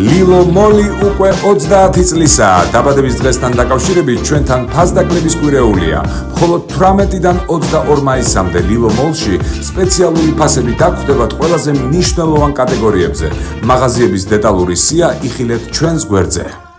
ლილო მოლი უკვე 30 წლისაა. დაბადების დღესთან დაკავშირებით ჩვენთან ფასდაკლების კვირეულია. ხოლო 18-დან 22 მაისამდე ლილო მოლში სპეციალური ფასები დაგხვდებათ ყველაზე მნიშვნელოვან კატეგორიებზე. მაღაზიების დეტალური სია იხილეთ ჩვენს გვერდზე.